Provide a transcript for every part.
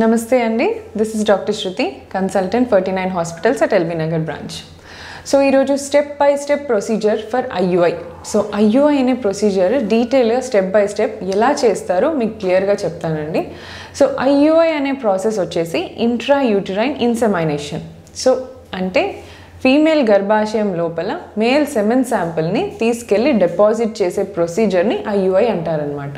నమస్తే అండి. This is doctor Shruti consultant forty nine hospitals at LB Nagar branch so ఈరోజు step by step procedure for IUI so IUI అనే procedure డీటెయిల్గా step by step ఎలా చేస్తారో మీకు క్లియర్గా చెప్తానండి. సో ఐయుఐ అనే ప్రాసెస్ వచ్చేసి ఇంట్రా యూటరైన్ ఇన్సెమైనేషన్ సో అంటే ఫీమేల్ గర్భాశయం లోపల మేల్ సెమెన్ శాంపిల్ని తీసుకెళ్ళి డిపాజిట్ చేసే ప్రొసీజర్ని ఐయుఐ అంటారనమాట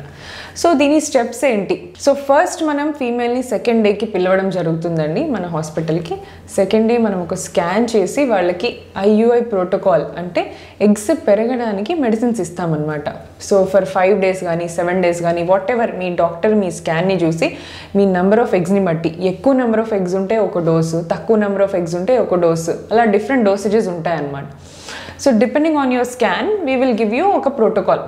సో దీని స్టెప్స్ ఏంటి? సో ఫస్ట్ మనం ఫీమేల్ని సెకండ్ డేకి పిలవడం జరుగుతుందండి మన హాస్పిటల్కి. సెకండ్ డే మనం ఒక స్కాన్ చేసి వాళ్ళకి ఐయుఐ ప్రోటోకాల్ అంటే ఎగ్స్ పెరగడానికి మెడిసిన్స్ ఇస్తామన్నమాట. సో ఫర్ ఫైవ్ డేస్ కానీ సెవెన్ డేస్ కానీ వాట్ ఎవర్ మీ డాక్టర్ మీ స్కాన్ని చూసి మీ నెంబర్ ఆఫ్ ఎగ్స్ని బట్టి ఎక్కువ నెంబర్ ఆఫ్ ఎగ్స్ ఉంటే ఒక డోసు తక్కువ నెంబర్ ఆఫ్ ఎగ్స్ ఉంటే ఒక డోసు అలా డిఫరెంట్ డోసేజెస్ ఉంటాయన్నమాట. So depending on your scan we will give you ఒక ప్రోటోకాల్.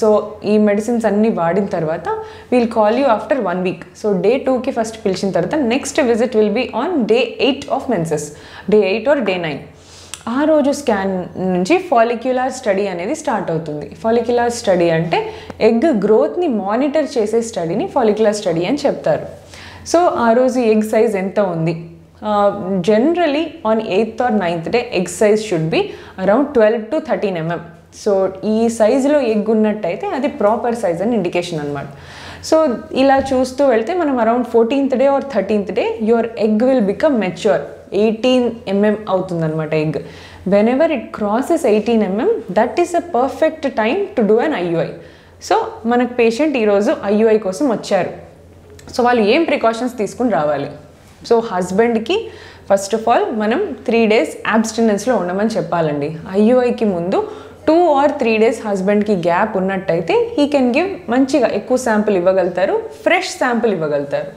సో ఈ మెడిసిన్స్ అన్నీ వాడిన తర్వాత we'll call you after one week so day టూకి ఫస్ట్ పిలిచిన తర్వాత next visit will be on day eight of menses day eight or day nine ఆ రోజు స్కాన్ నుంచి ఫాలిక్యులార్ స్టడీ అనేది స్టార్ట్ అవుతుంది. ఫాలిక్యులార్ స్టడీ అంటే ఎగ్ గ్రోత్ని మానిటర్ చేసే స్టడీని ఫాలిక్యులార్ స్టడీ అని చెప్తారు. సో ఆ రోజు ఎగ్ సైజ్ ఎంత ఉంది? Generally on eighth or ninth day egg size should be around twelve to thirteen mm so ఈ సైజులో ఎగ్ ఉన్నట్టయితే అది ప్రాపర్ సైజ్ అని ఇండికేషన్ అనమాట సో ఇలా చూస్తూ వెళ్తే మనం around fourteenth day or thirteenth day your egg will become mature eighteen mm అవుతుందన్నమాట egg whenever it crosses eighteen mm that is a perfect time to do an IUI so మనకు patient ఈరోజు IUI కోసం వచ్చారు. So వాళ్ళు ఏం precautions తీసుకుని రావాలి? So హస్బెండ్కి ఫస్ట్ ఆఫ్ ఆల్ మనం త్రీ డేస్ అబ్స్టినెన్స్లో ఉండమని చెప్పాలండి. ఐయుఐకి ముందు టూ ఆర్ త్రీ డేస్ హస్బెండ్కి గ్యాప్ ఉన్నట్టయితే హీ కెన్ గివ్ మంచిగా ఎక్కువ శాంపుల్ ఇవ్వగలుగుతారు ఫ్రెష్ శాంపుల్ ఇవ్వగలుగుతారు.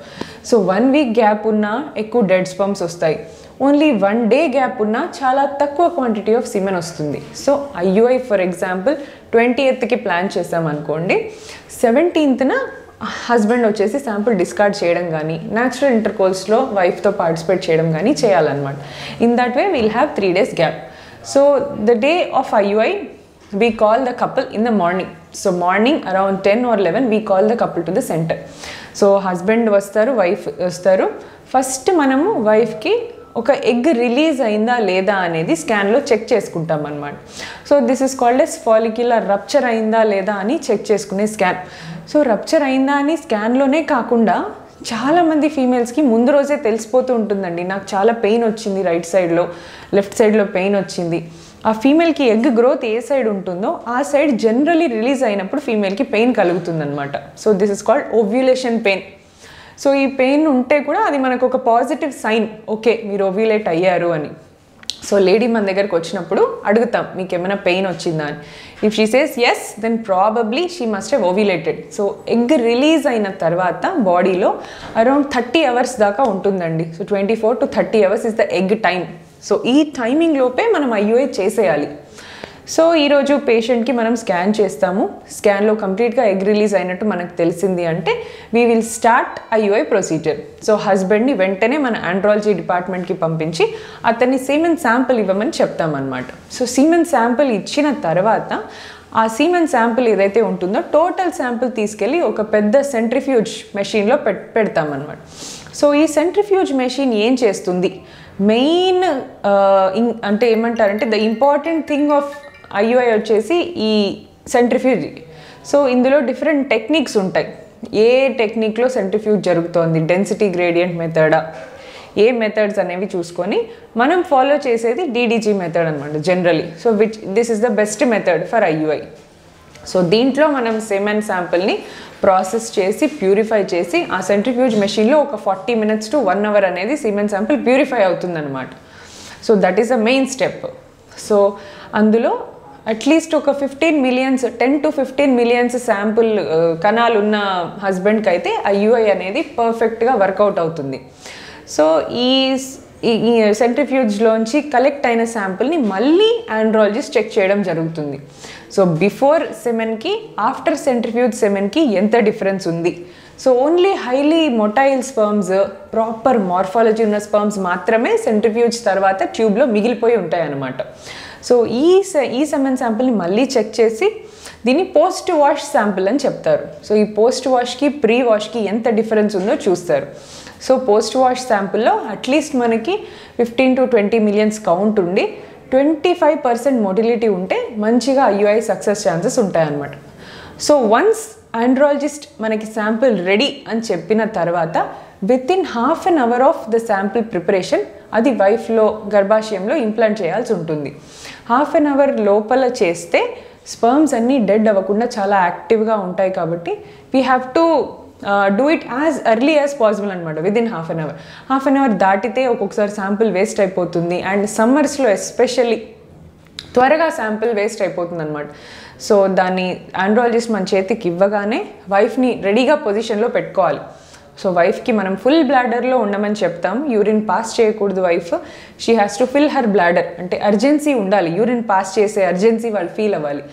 సో వన్ వీక్ గ్యాప్ ఉన్నా ఎక్కువ డెడ్ స్పంప్స్ వస్తాయి. ఓన్లీ వన్ డే గ్యాప్ ఉన్నా చాలా తక్కువ క్వాంటిటీ ఆఫ్ సిమెన్ వస్తుంది. So IUI for example twenty ఎయిత్కి plan చేసామనుకోండి సెవెంటీన్త్న హస్బెండ్ వచ్చేసి శాంపుల్ డిస్కార్డ్ చేయడం కానీ న్యాచురల్ ఇంటర్కోల్స్లో వైఫ్తో పార్టిసిపేట్ చేయడం కానీ చేయాలన్నమాట. In that way we'll have three days gap. So the day of IUI we call the couple in the morning so morning around ten or eleven we call the couple to the centre so husband వస్తారు wife వస్తారు. First మనము వైఫ్కి ఒక egg release అయిందా లేదా అనేది స్కాన్లో check చేసుకుంటాం అనమాట so this is called yes follicular rupture అయిందా లేదా అని చెక్ చేసుకునే స్కాన్ సో రప్చర్ అయిందా అని స్కాన్లోనే కాకుండా చాలామంది ఫీమేల్స్కి ముందు రోజే తెలిసిపోతూ ఉంటుందండి. నాకు చాలా పెయిన్ వచ్చింది రైట్ సైడ్లో లెఫ్ట్ సైడ్లో పెయిన్ వచ్చింది. ఆ ఫీమేల్కి ఎగ్ గ్రోత్ ఏ సైడ్ ఉంటుందో ఆ సైడ్ జనరలీ రిలీజ్ అయినప్పుడు ఫీమేల్కి pain కలుగుతుందనమాట so this is called ovulation pain. So ఈ పెయిన్ ఉంటే కూడా అది మనకు ఒక పాజిటివ్ సైన్. ఓకే మీరు ఓవ్యులేట్ అయ్యారు అని. సో లేడీ మన దగ్గరకు వచ్చినప్పుడు అడుగుతాం మీకు ఏమైనా పెయిన్ వచ్చిందా? అని. If she says yes then probably she must have ovulated so egg release అయిన తర్వాత బాడీలో అరౌండ్ థర్టీ అవర్స్ దాకా ఉంటుందండి. So twenty four to thirty hours is the egg time so ఈ టైమింగ్ లోపే మనం ఐయుఐ చేసేయాలి. సో ఈరోజు పేషెంట్కి మనం స్కాన్ చేస్తాము. స్కాన్లో కంప్లీట్గా ఎగ్ రిలీజ్ అయినట్టు మనకు తెలిసింది అంటే we will start IUI procedure so హస్బెండ్ని వెంటనే మన ఆండ్రాలజీ డిపార్ట్మెంట్కి పంపించి అతన్ని సీమెన్ శాంపుల్ ఇవ్వమని చెప్తామన్నమాట. సో సీమెన్ శాంపుల్ ఇచ్చిన తర్వాత ఆ సీమెన్ శాంపుల్ ఏదైతే ఉంటుందో టోటల్ శాంపుల్ తీసుకెళ్ళి ఒక పెద్ద సెంట్రిఫ్యూజ్ మెషిన్లో పెట్ పెడతామన్నమాట. సో ఈ సెంట్రిఫ్యూజ్ మెషిన్ ఏం చేస్తుంది? మెయిన్ అంటే ఏమంటారంటే the important thing of IUI వచ్చేసి ఈ సెంట్రిఫ్యూజ్. సో ఇందులో డిఫరెంట్ టెక్నిక్స్ ఉంటాయి. ఏ టెక్నిక్లో సెంట్రిఫ్యూజ్ జరుగుతోంది? డెన్సిటీ గ్రేడియంట్ మెథడా? ఏ మెథడ్స్ అనేవి చూసుకొని మనం ఫాలో చేసేది డీడీజీ మెథడ్ అనమాట generally. So which this is the best method for IUI so దీంట్లో మనం సిమెంట్ శాంపుల్ని ప్రాసెస్ చేసి ప్యూరిఫై చేసి ఆ సెంట్రిఫ్యూజ్ మెషిన్లో ఒక forty minutes to one hour అనేది సిమెంట్ శాంపుల్ ప్యూరిఫై అవుతుందన్నమాట. So that is a main step so అందులో అట్లీస్ట్ ఒక fifteen millions ten to fifteen millions sample కణాలు ఉన్న హస్బెండ్కి అయితే ఆ యూఐ అనేది పర్ఫెక్ట్గా వర్కౌట్ అవుతుంది. సో ఈ ఈ సెంట్రిఫ్యూజ్లోంచి కలెక్ట్ అయిన శాంపుల్ని మళ్ళీ ఆండ్రాలజిస్ట్ చెక్ చేయడం జరుగుతుంది. సో బిఫోర్ సెమెన్కి ఆఫ్టర్ సెంట్రిఫ్యూజ్ సెమెన్కి ఎంత డిఫరెన్స్ ఉంది? So only highly motile sperms proper morphology ఉన్న స్పర్మ్స్ మాత్రమే సెంట్రిఫ్యూజ్ తర్వాత ట్యూబ్లో మిగిలిపోయి ఉంటాయి అన్నమాట సో ఈ ఈ సెమెన్ శాంపుల్ని మళ్ళీ చెక్ చేసి దీన్ని పోస్ట్ వాష్ శాంపుల్ అని చెప్తారు. సో ఈ పోస్ట్ వాష్కి ప్రీ వాష్కి ఎంత డిఫరెన్స్ ఉందో చూస్తారు. సో పోస్ట్ వాష్ శాంపుల్లో అట్లీస్ట్ మనకి fifteen to twenty millions count ఉండి ట్వంటీ ఫైవ్ పర్సెంట్ మొటిలిటీ ఉంటే మంచిగా ఐయుఐ సక్సెస్ ఛాన్సెస్ ఉంటాయన్నమాట. సో వన్స్ ఆండ్రాలజిస్ట్ మనకి శాంపుల్ రెడీ అని చెప్పిన తర్వాత within half an hour of the sample preparation అది వైఫ్లో గర్భాశయంలో ఇంప్లాంట్ చేయాల్సి ఉంటుంది. హాఫ్ అన్ అవర్ లోపల చేస్తే స్పర్మ్స్ అన్నీ డెడ్ అవ్వకుండా చాలా యాక్టివ్గా ఉంటాయి కాబట్టి we have to do it as early as possible అనమాట within in half an hour half an hour దాటితే ఒక్కొక్కసారి శాంపిల్ వేస్ట్ అయిపోతుంది అండ్ సమ్మర్స్లో ఎస్పెషల్లీ త్వరగా శాంపిల్ వేస్ట్ అయిపోతుంది అనమాట సో దాన్ని ఆండ్రాలజిస్ట్ మన చేతికి ఇవ్వగానే వైఫ్ని రెడీగా పొజిషన్లో పెట్టుకోవాలి. సో వైఫ్కి మనం ఫుల్ బ్లాడర్లో ఉండమని చెప్తాం. యూరిన్ పాస్ చేయకూడదు wife she has to fill her bladder అంటే అర్జెన్సీ ఉండాలి. యూరిన్ పాస్ చేసే అర్జెన్సీ వాళ్ళు ఫీల్ అవ్వాలి.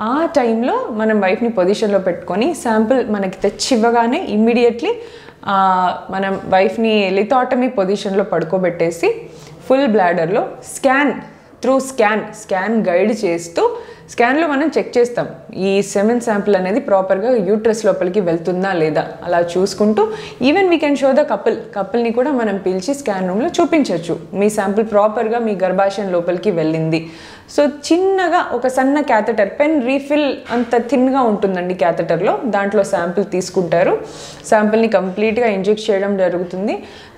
ఆ టైంలో మనం వైఫ్ని పొజిషన్లో పెట్టుకొని శాంపుల్ మనకి తెచ్చి ఇవ్వగానే ఇమ్మీడియట్లీ మనం వైఫ్ని లిథాటమీ పొజిషన్లో పడుకోబెట్టేసి full బ్లాడర్లో scan through scan scan guide చేస్తూ స్కాన్లో మనం చెక్ చేస్తాం. ఈ సెమెన్ శాంపుల్ అనేది ప్రాపర్గా యూట్రస్ లోపలికి వెళ్తుందా లేదా అలా చూసుకుంటూ even we can show the couple కపుల్ని కూడా మనం పిలిచి స్కాన్ రూమ్లో చూపించవచ్చు మీ శాంపుల్ ప్రాపర్గా మీ గర్భాశయం లోపలికి వెళ్ళింది. సో చిన్నగా ఒక సన్న క్యాథెటర్ పెన్ రీఫిల్ అంత థిన్గా ఉంటుందండి క్యాథెటర్లో. దాంట్లో శాంపిల్ తీసుకుంటారు. శాంపిల్ని కంప్లీట్గా ఇంజెక్ట్ చేయడం జరుగుతుంది.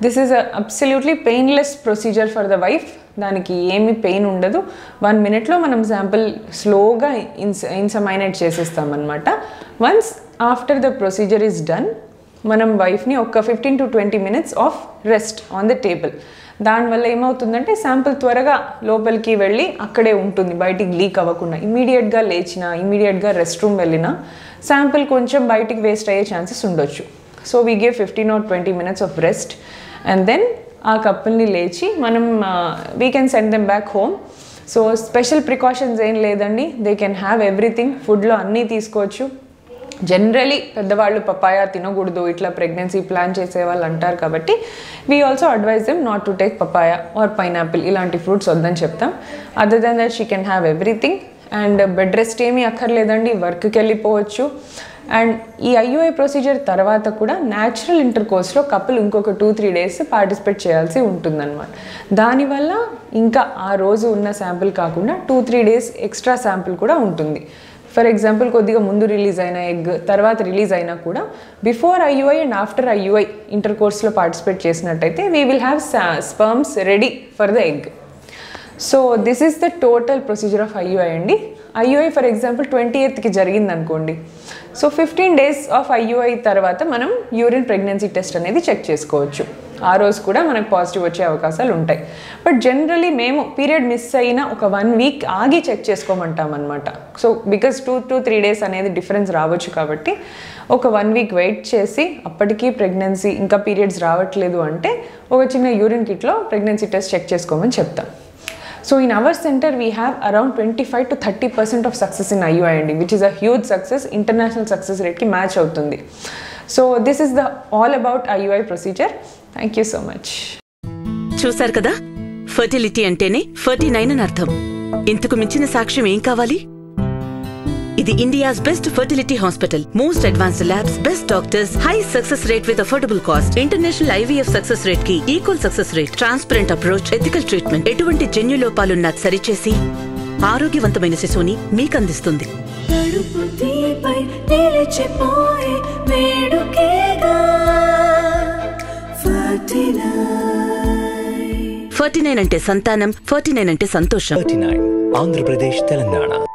This is absolutely painless procedure for the wife దానికి ఏమి పెయిన్ ఉండదు. వన్ మినిట్లో మనం శాంపిల్ స్లోగా ఇన్స్ ఇన్సమైనేట్ చేసేస్తాం అనమాట once after the procedure is done మనం వైఫ్ని ఒక fifteen to twenty minutes of rest on the table దానివల్ల ఏమవుతుందంటే శాంపుల్ త్వరగా లోపలికి వెళ్ళి అక్కడే ఉంటుంది బయటికి లీక్ అవ్వకుండా. ఇమీడియట్గా లేచిన ఇమీడియట్గా రెస్ట్ రూమ్ వెళ్ళినా శాంపుల్ కొంచెం బయటికి వేస్ట్ అయ్యే ఛాన్సెస్ ఉండొచ్చు. So we give fifteen or twenty minutes of rest and then ఆ కప్పుల్ని లేచి మనం we can send them back home so special precautions ఏం లేదండి. దే కెన్ హ్యావ్ ఎవ్రీథింగ్ ఫుడ్లో అన్నీ తీసుకోవచ్చు. జనరలీ పెద్దవాళ్ళు పపాయ తినకూడదు ఇట్లా ప్రెగ్నెన్సీ ప్లాన్ చేసే వాళ్ళు అంటారు కాబట్టి we also advise them not to take papaya or pineapple ఇలాంటి ఫ్రూట్స్ వద్దని చెప్తాం. Other then that she can have everything and bed rest ఏమీ అక్కర్లేదండి వర్క్కి వెళ్ళిపోవచ్చు. అండ్ ఈ ఐయుఐ ప్రొసీజర్ తర్వాత కూడా న్యాచురల్ ఇంటర్ కోర్స్లో కపుల్ ఇంకొక టూ త్రీ డేస్ పార్టిసిపేట్ చేయాల్సి ఉంటుందన్నమాట. దానివల్ల ఇంకా ఆ రోజు ఉన్న శాంపిల్ కాకుండా two three days extra sample కూడా ఉంటుంది. ఫర్ ఎగ్జాంపుల్ కొద్దిగా ముందు రిలీజ్ అయిన ఎగ్ తర్వాత రిలీజ్ అయినా కూడా before IUI and after IUI inter కోర్స్లో పార్టిసిపేట్ చేసినట్టయితే we will have sperms ready for the egg so this is the total procedure of IUI అండి. ఐయుఐ ఫర్ ఎగ్జాంపుల్ ట్వంటీ ఎయిత్కి జరిగింది అనుకోండి so fifteen days of IUI తర్వాత మనం urine pregnancy test అనేది check చేసుకోవచ్చు. ఆ రోజు కూడా మనకు పాజిటివ్ వచ్చే అవకాశాలు ఉంటాయి. బట్ జనరలీ మేము పీరియడ్ మిస్ అయిన ఒక వన్ వీక్ ఆగి చెక్ చేసుకోమంటాం అనమాట so because two to three days అనేది డిఫరెన్స్ రావచ్చు కాబట్టి ఒక వన్ వీక్ వెయిట్ చేసి అప్పటికీ ప్రెగ్నెన్సీ ఇంకా పీరియడ్స్ రావట్లేదు అంటే ఒక చిన్న యూరిన్ కిట్లో ప్రెగ్నెన్సీ టెస్ట్ చెక్ చేసుకోమని చెప్తాం. So in our centre we have around twenty five to thirty percent of success in IUI which is a huge success international success రేట్కి మ్యాచ్ అవుతుంది. So this is the all about IUI procedure thank you so much చూశారు కదా? Fertility అంటేనే forty nine అని అర్థం. ఇంతకు మించిన సాక్ష్యం ఏం కావాలి? ఇది India's best fertility hospital most advanced labs best doctors high success rate with affordable cost international IVF success రేట్కి equal success rate transparent approach ethical treatment ఎటువంటి జన్యు లోపాలున్నా సరిచేసి ఆరోగ్యవంతమైన శిశువుని మీకు అందిస్తుంది ఫర్టీ నైన్ అంటే సంతానం ఫర్టీ నైన్ అంటే సంతోషం. ఆంధ్రప్రదేశ్ తెలంగాణ.